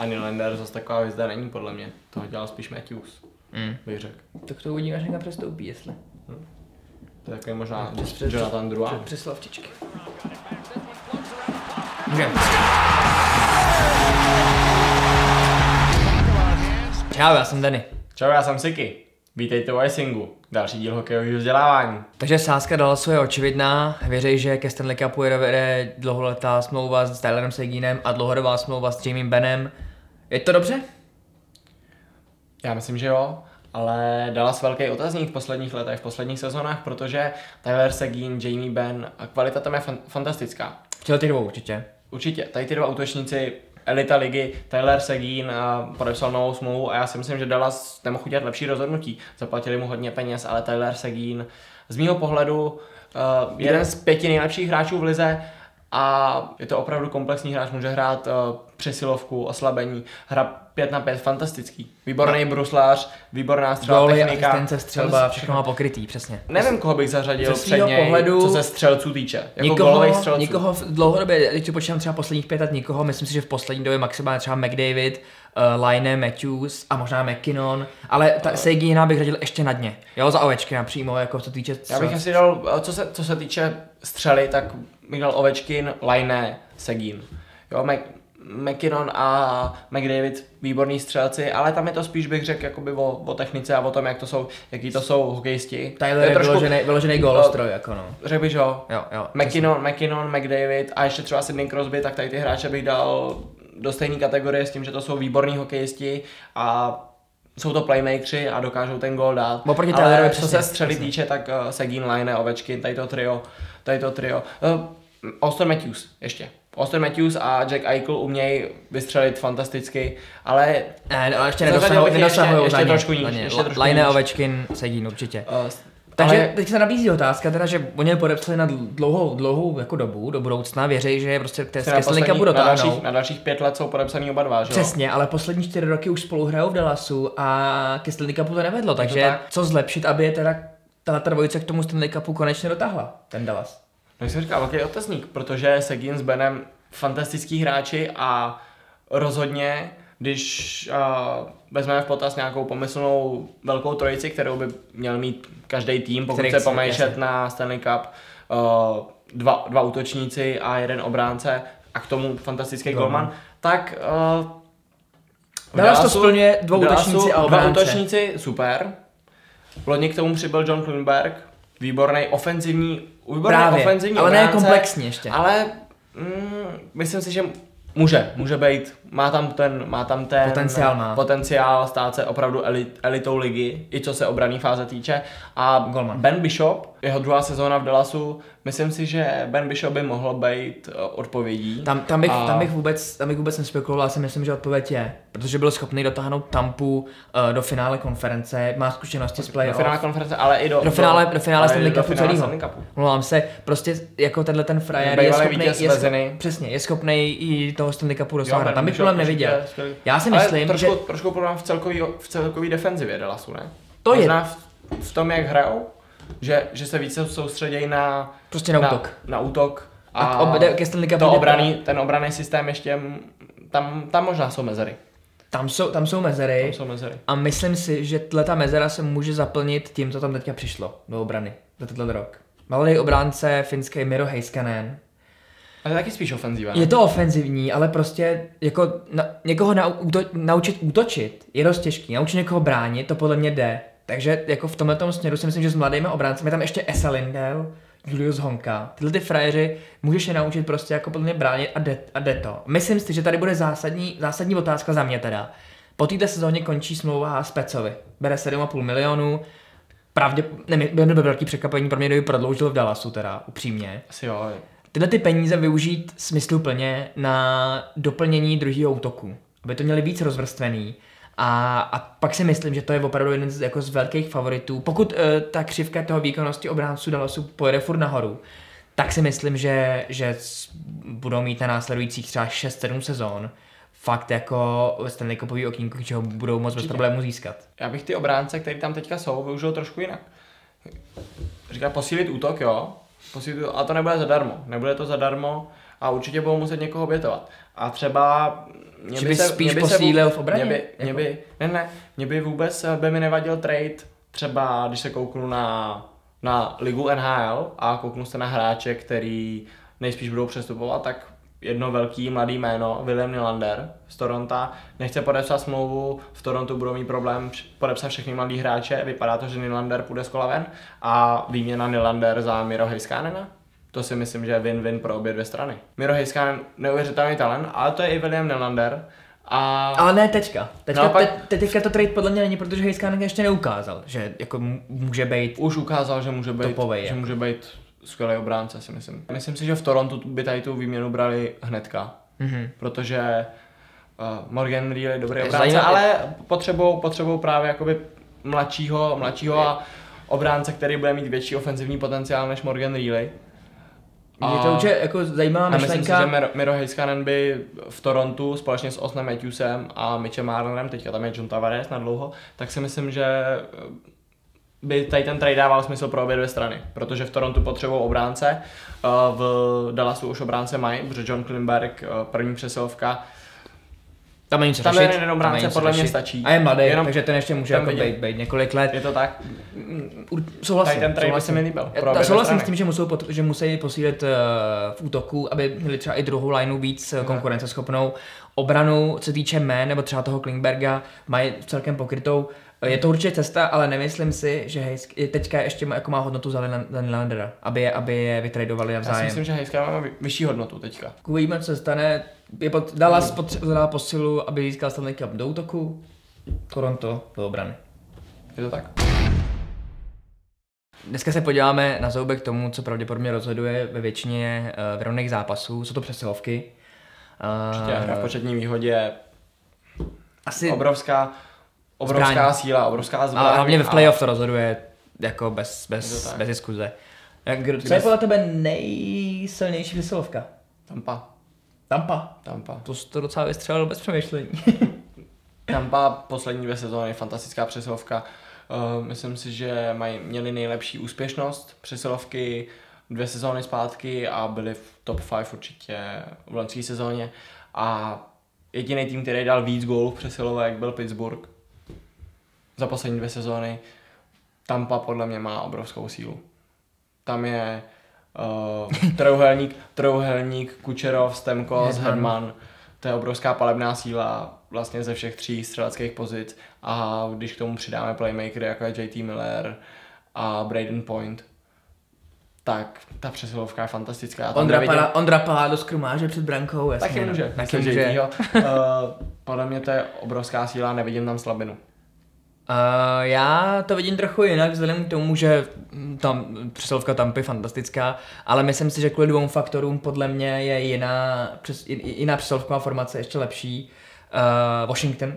A Nylander zase taková hvězda není podle mě. Toho dělal spíš Matthews, Mm. bych řekl. Tak to uvidíme, až někam přestoupí, jestli. To je takový možná Přes- přes- Jonathan Drouin. Přes slavčičky. Můžeme. Čau, já jsem Denny. Čau, já jsem Siky. Vítejte u Icingu, další díl hokejového vzdělávání. Takže sázka Dallasu je očividná. Věří, že ke Stanley Cupu jede dlouholetá smlouva s Tylerem Segínem a dlouhodobá smlouva s Jamie Benem. Je to dobře? Já myslím, že jo, ale dala velký otazník v posledních letech, v posledních sezónách, protože Tyler Seguin, Jamie Benn, a kvalita tam je fan- fantastická. Chtěl ty dvou určitě. Určitě, tady ty dva útočníci, elita ligy, Tyler Seguin a podepsal novou smlouvu a já si myslím, že Dallas nemohl udělat lepší rozhodnutí. Zaplatili mu hodně peněz, ale Tyler Seguin z mýho pohledu uh, jeden z pěti nejlepších hráčů v lize a je to opravdu komplexní hráč, může hrát uh, přesilovku, oslabení, hra 5 na 5, fantastický. Výborný bruslář, výborná střela, Góly, technika. asistence, střelba, všechno má pokrytý, přesně. Nevím, koho bych zařadil před něj, pohledu- co se střelců týče. Jako Nikoho, střelců. nikoho v dlouhodobě, když to počítám třeba posledních pět let, nikoho, myslím si, že v poslední době maximálně třeba McDavid, uh, Line, Matthews a možná McKinnon, ale ta Segina bych řadil ještě na dně, jo, za Ovečkina přímo, jako co týče Já bych asi dal, co se, co se týče střely, tak bych dal Ovečkin, Line, Segin. Jo, Mac, McKinnon a McDavid výborní střelci, ale tam je to spíš bych řekl jakoby o, o technice a o tom, jak to jsou, jaký to jsou hokejisti. Tyler je vyložený, vyložený gólostroj, jako no. Řekl bych, jo. Jo, jo. McKinnon, McKinnon, McDavid a ještě třeba Sidney Crosby, tak tady ty hráče bych dal do stejné kategorie s tím, že to jsou výborní hokejisti a jsou to playmakeri a dokážou ten gól dát. Oproti Ale Tylerovi co se střely přesně. týče, tak uh, Segin, Line, Ovečkin, tady to trio, tady to trio. Uh, Austin Matthews ještě. Austin Matthews a Jack Eichel umějí vystřelit fantasticky, ale Ne, no, ještě nedosahují, ještě- ještě ně, trošku níž, ještě Line. Ovečkin, Segin určitě. uh, Takže ale teď se nabízí otázka, teda, že oni je podepsali na dlouhou, dlouhou jako dobu, do budoucna, věří, že je prostě k Stanley Cupu poslední, na, dalších, na dalších pět let jsou podepsaný oba dva, že? Přesně, ale poslední čtyři roky už spolu hrajou v Dallasu a ke Stanley Cupu to nevedlo, takže tak. co zlepšit, aby je teda ta dvojice k tomu Stanley Cupu konečně dotáhla, ten Dallas. No jsem říkal, velký otazník, protože Segin s Benem fantastický hráči a rozhodně, když uh, vezmeme v potaz nějakou pomyslnou velkou trojici, kterou by měl mít každý tým, pokud Který se chce, pomýšlet na Stanley Cup, uh, dva, dva útočníci a jeden obránce a k tomu fantastický Golman. tak uh, Dallas to splňuje Dallasu útočníci a Dva obránce. útočníci, super. Loni k tomu přibyl John Klingberg, výborný ofenzivní, výborný Právě, ofenzivní ale ne obránce, komplexně ještě. Ale mm, myslím si, že může, může být, má tam ten, má tam ten Potenciál má. potenciál stát se opravdu elit, elitou ligy, i co se obraný fáze týče. A Golman. Ben Bishop, jeho druhá sezóna v Dallasu, myslím si, že Ben Bishop by mohl být eh, odpovědí. Tam, tam, bych, A- tam, bych vůbec, tam bych vůbec nespekuloval, já si myslím, že odpověď je, protože byl schopný dotáhnout Tampu uh, do finále konference, má zkušenosti z do playoff. finále konference, ale i do, Do finále, do do finále. Stanley Cupu. Mluvám se, prostě jako tenhle ten frajer je schopný, je Veziny. přesně, je schopný i toho Stanley Cupu dosáhnout. Tam bych problém neviděl. skvělý. Já si Ale myslím, trošku, že trošku problém v celkový, v celkový defenzivě Dallasu, ne? To je- Možná v, v tom, jak hrajou, že, že se více soustředějí na, prostě na na, útok. na útok a, A ob, ke Stanley Cupu to obraný, ten obraný systém ještě, tam, tam možná jsou mezery. Tam jsou, tam jsou mezery. Tam jsou mezery. A myslím si, že ta mezera se může zaplnit tím, co tam teďka přišlo do obrany za tenhle rok. Mladý obránce finský Miro Heiskanen. Ale taky spíš ofenzíva. ne? Je to ofenzivní, ale prostě jako na, někoho nau, úto, naučit útočit je dost těžký. Naučit někoho bránit, to podle mě jde. Takže jako v tomhle směru si myslím, že s mladými obráncemi je tam ještě Esa Lindell, Julius Honka. Tyhle ty frajeři můžeš je naučit prostě jako podle mě bránit a jde, a jde to. Myslím si, že tady bude zásadní, zásadní otázka za mě teda. Po této sezóně končí smlouva s Pecovi. Bere 7,5 milionů. Pravdě, ne, byl by velký překvapení pro mě, kdyby prodloužil v Dallasu teda, upřímně Asi jo. Tyhle ty peníze využít smysluplně na doplnění druhého útoku, aby to měli víc rozvrstvený. A, a pak si myslím, že to je opravdu jeden z, jako z velkých favoritů. Pokud uh, ta křivka toho výkonnosti obránců Dallasu pojede furt nahoru, tak si myslím, že, že budou mít na následujících třeba 6-7 sezón fakt jako ve Stanley Cupový okýnku, čeho budou moc bez problémů získat. Já bych ty obránce, které tam teďka jsou, využil trošku jinak. Říká posílit útok, jo. Posílit, a to nebude zadarmo. Nebude to zadarmo a určitě budou muset někoho obětovat. A třeba mě Že by spíš posílil v obraně? Mě by, Jako- mě by, ne, ne, mě by vůbec eh, by mi nevadil trade, třeba když se kouknu na, na ligu NHL a kouknu se na hráče, který nejspíš budou přestupovat, tak jedno velký mladý jméno, William Nylander z Toronto, nechce podepsat smlouvu, v Torontu budou mít problém podepsat všechny mladý hráče, vypadá to, že Nylander půjde z kola ven a výměna Nylander za Miro Heiskanena. To si myslím, že je win-win pro obě dvě strany. Miro Heiskanen neuvěřitelný talent, ale to je i William Nylander. A Ale ne teďka. Teďka, No, pak- te, teďka to trade podle mě není, protože Heiskanen ještě neukázal, že jako může být už ukázal, že může být, Topovej, že jako. může být skvělý obránce, si myslím. Myslím si, že v Torontu by tady tu výměnu brali hnedka, Mhm. protože uh, Morgan Real je dobrý obránce, zajímavý- ale potřebují potřebou právě jakoby mladšího, mladšího a obránce, který bude mít větší ofenzivní potenciál než Morgan Reilly. Je to určitě jako zajímavá A myslím si, myšlenka. že Miro, Miro Heiskanen by v Torontu společně s Osnem Matthewsem a Mitchem Marnerem, teďka tam je John Tavares na dlouho, tak si myslím, že by tady ten trade dával smysl pro obě dvě strany, protože v Torontu potřebují obránce, eh, v Dallasu už obránce mají, protože John Klimberg, eh, první přesilovka, Tam není co Tam řešit. jeden tam obránce podle mě stačí. A je mladý, Jenom takže ten ještě může jako být, být několik let. je to tak? Souhlasím. Tady ten trade souhlasím. se mi líbil, pro obě souhlasím strany. s tím, že musí, pot, že musí posílit uh, v útoku, aby měli třeba i druhou lineu víc uh, konkurenceschopnou. Obranu, co týče mé, nebo třeba toho Klingberga, mají celkem pokrytou. Eh, Je to určitě cesta, ale nemyslím si, že Hayes teďka ještě má, jako má hodnotu za Nylandera, aby je, aby je vytradovali Já si navzájem. myslím, že Heiskanen má vy- vyšší hodnotu teďka. Uvidíme, co se stane. Je pot, Dallas potřebovala posilu, aby získal Stanley Cup do útoku. Toronto do obrany. Je to tak? Dneska se podíváme na zoubek tomu, co pravděpodobně rozhoduje ve většině uh, vyrovnaných zápasů. Jsou to přesilovky. Určitě hra v Uh, početní výhodě asi obrovská, obrovská Zbraň. síla, obrovská zbraň. a hlavně ve a- playoff to rozhoduje jako bez, bez, bez diskuze. Jak- Kdo, co je podle tebe nejsilnější přesilovka? Tampa, Tampa. Tampa. To jsi to docela vystřelil bez přemýšlení. Tampa poslední dvě sezóny, fantastická přesilovka. Uh, myslím si, že mají, měli nejlepší úspěšnost přesilovky dvě sezóny zpátky a byli v top 5 určitě v loňské sezóně. A jediný tým, který dal víc gólů v přesilovek, byl Pittsburgh. Za poslední dvě sezóny. Tampa podle mě má obrovskou sílu. Tam je uh, trouhelník, trouhelník, Kučerov, Stemkos, Hedman. Hedman. To je obrovská palebná síla vlastně ze všech tří střeleckých pozic a když k tomu přidáme playmakery jako je JT Miller a Braden Point, tak ta přesilovka je fantastická. Ondra, nevidím- Pala, Ondra Palá do skrumáže před brankou, jasně. Taky může. Taky Myslím, může. Ho. Uh, podle mě to je obrovská síla, nevidím tam slabinu. Uh, já to vidím trochu jinak, vzhledem k tomu, že tam přesilovka Tampy je fantastická, ale myslím si, že kvůli dvou faktorům podle mě je jiná, přes, jiná přesilovková formace ještě lepší. Uh, Washington.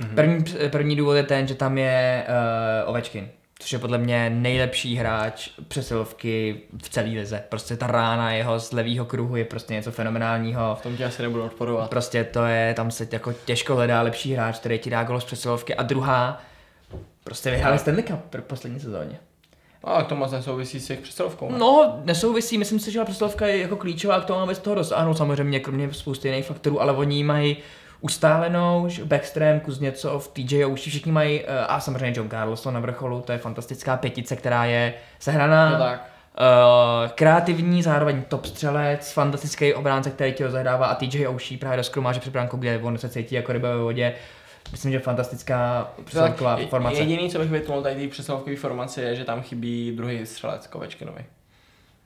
Mm-hmm. První, první důvod je ten, že tam je uh, Ovečkin, což je podle mě nejlepší hráč přesilovky v celé lize. Prostě ta rána jeho z levého kruhu je prostě něco fenomenálního. V tom tě asi nebudu odporovat. Prostě to je, tam se jako těžko hledá lepší hráč, který ti dá gol z přesilovky. A druhá, prostě vyhráli Stanley Cup v poslední sezóně. No, ale to moc nesouvisí s jejich přesilovkou. ne? No, nesouvisí, myslím si, že přesilovka je jako klíčová k tomu, aby z toho dosáhnout, samozřejmě, kromě spousty jiných faktorů, ale oni mají ustálenou, že Backstream, Kuzněcov, TJ Ouši, všichni mají, eh, a samozřejmě John Carlson na vrcholu, to je fantastická pětice, která je sehraná. To tak. Uh, kreativní, zároveň top střelec, fantastický obránce, který ti rozehrává a TJ Ouší právě do skrumáže před bránkou, kde on se cítí jako ryba ve vodě. Myslím, že fantastická přesilovková formace. Jediný, co bych vytknul tady té přesilovkové formaci, je, že tam chybí druhý střelec Kovečkinovi.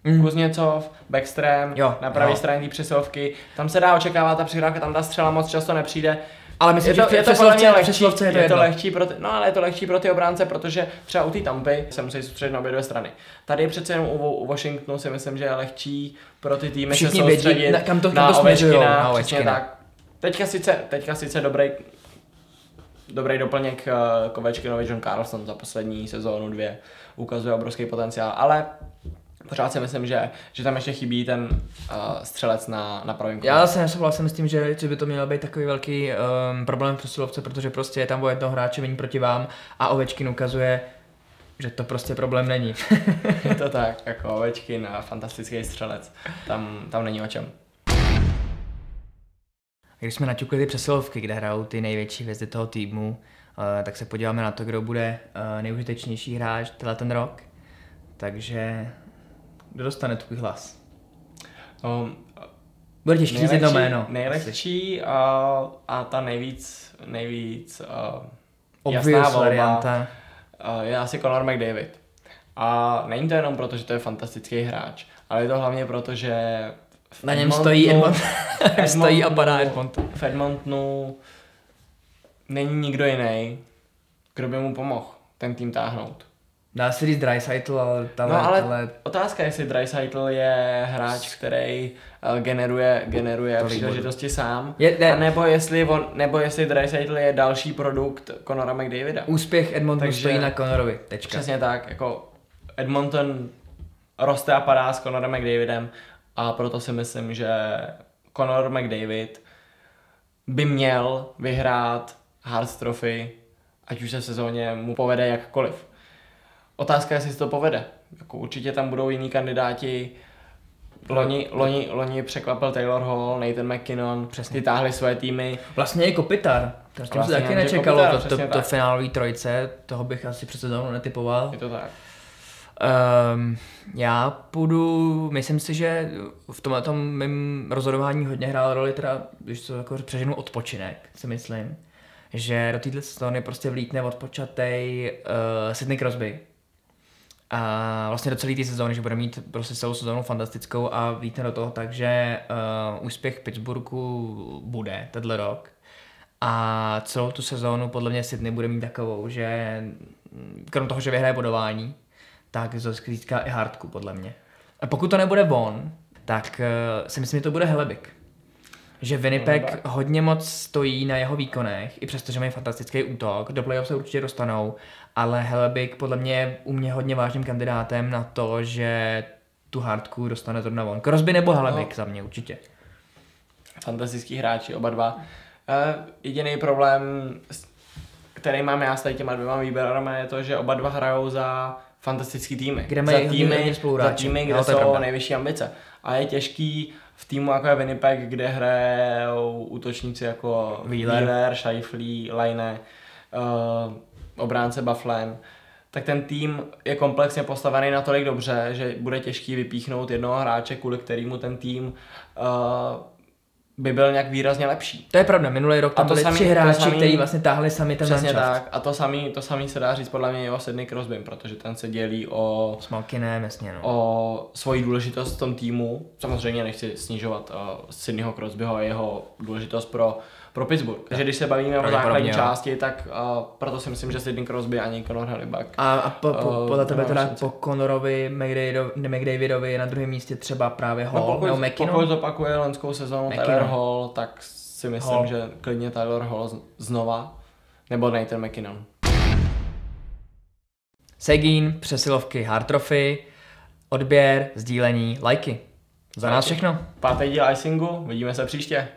Mm. Kuzněcov, Backstream, Jo, na pravé straně té přesilovky. Tam se dá očekávat ta přihrávka, tam ta střela moc často nepřijde. Ale myslím, je to, že je to podle mě lehčí, je to je to lehčí pro ty, no ale je to lehčí pro ty obránce, protože třeba u té Tampy se musí soustředit na obě dvě strany. Tady je přece jenom u, u Washingtonu si myslím, že je lehčí pro ty týmy Všichni se vědí, soustředit na- kam to- kam na to Ovečkina, na Ovečkina. tak. Teďka sice, teďka sice dobrý, dobrý doplněk uh, Kovečkinovi John Carlson za poslední sezónu dvě ukazuje obrovský potenciál, ale pořád si myslím, že, že tam ještě chybí ten uh, střelec na, na pravém kole. Já se nesouhlasím s tím, že, že by to mělo být takový velký um, problém v přesilovce, protože prostě je tam o jednoho hráče méně proti vám a Ovečkin ukazuje, že to prostě problém není. Je to tak, jako Ovečkin a fantastický střelec. Tam, tam není o čem. Když jsme naťukli ty přesilovky, kde hrajou ty největší hvězdy toho týmu, uh, tak se podíváme na to, kdo bude uh, nejužitečnější hráč tenhle ten rok. Takže kdo dostane tvůj hlas? Um, bude těžký říct jedno jméno. Nejlehčí a, a ta nejvíc, nejvíc uh, Obvious jasná volba varianta. Uh, je asi Conor McDavid. A není to jenom proto, že to je fantastický hráč, ale je to hlavně proto, že na něm stojí Edmont, stojí a padá Edmont. V Edmontonu není nikdo jiný, kdo by mu pomohl ten tým táhnout. Dá se říct Dreisaitl, ale talent, no ale, ale otázka je, jestli Dreisaitl je hráč, který uh, generuje, generuje příležitosti sám, je, ne. a nebo jestli, on, nebo jestli Dreisaitl je další produkt Conora McDavida. Úspěch Edmontonu stojí na Conorovi, tečka. Přesně tak, jako Edmonton roste a padá s Conorem McDavidem a proto si myslím, že Conor McDavid by měl vyhrát Hart Trophy, ať už se v sezóně mu povede jakkoliv. Otázka je, jestli se to povede. Jako určitě tam budou jiní kandidáti. Loni, loni, loni překvapil Taylor Hall, Nathan McKinnon, Přesně. ty táhli své týmy. Vlastně i Kopitar. To vlastně se taky nečekalo, Kopitar, to, to, to finálový trojce, toho bych asi před sezónu netypoval. Je to tak. Um, já půjdu, myslím si, že v tomhle tom mým rozhodování hodně hrál roli, teda, když to jako přeženu odpočinek, si myslím, že do této sezóny prostě vlítne odpočatej uh, Sydney Crosby. A vlastně do celé té sezóny, že bude mít prostě celou sezónu fantastickou a vlítne do toho tak, že uh, úspěch Pittsburghu bude tenhle rok. A celou tu sezónu podle mě Sydney bude mít takovou, že krom toho, že vyhraje bodování, tak získá i hardku, podle mě. A pokud to nebude on, tak uh, si myslím, že to bude Helebik. Že Winnipeg no, hodně moc stojí na jeho výkonech, i přesto, že mají fantastický útok, do playoff se určitě dostanou, ale Helebik podle mě je u mě hodně vážným kandidátem na to, že tu hardku dostane zrovna on. Crosby nebo Helebik no. za mě určitě. Fantastický hráči, oba dva. Uh, jediný problém, který mám já s tady těma dvěma výběrama, je to, že oba dva hrajou za fantastický týmy. Kde mají za týmy, za týmy kde no, jsou nejvyšší ambice. A je těžký v týmu jako je Winnipeg, kde hrajou útočníci jako Wheeler, Wheeler Scheifele, Line, uh, obránce Bufflin, tak ten tým je komplexně postavený natolik dobře, že bude těžký vypíchnout jednoho hráče, kvůli kterému ten tým uh, by byl nějak výrazně lepší. To je pravda, minulý rok tam byli samý, tři hráči, kteří vlastně táhli sami ten Přesně manšaft. tak. A to samý, to samý se dá říct podle mě i o Sidney Crosby, protože ten se dělí o... S Malkinem, jasně, no. O svoji důležitost v tom týmu. Samozřejmě nechci snižovat uh, Sidneyho Crosbyho a jeho důležitost pro pro Pittsburgh. Takže když se bavíme o základní jo. části, tak uh, proto si myslím, že Sidney Crosby ani Conor Hellebuyck. A, a po, po, uh, podle tebe teda po Conorovi, McDavidovi na druhém místě třeba právě Hall no, pokud, nebo McKinnon? Pokud zopakuje lenskou sezónu Tyler Hall, tak si myslím, Hall. že klidně Tyler Hall znova, nebo Nathan McKinnon. Segín, přesilovky, hard trophy, odběr, sdílení, lajky. Za nás všechno. Pátý díl icingu, vidíme se příště.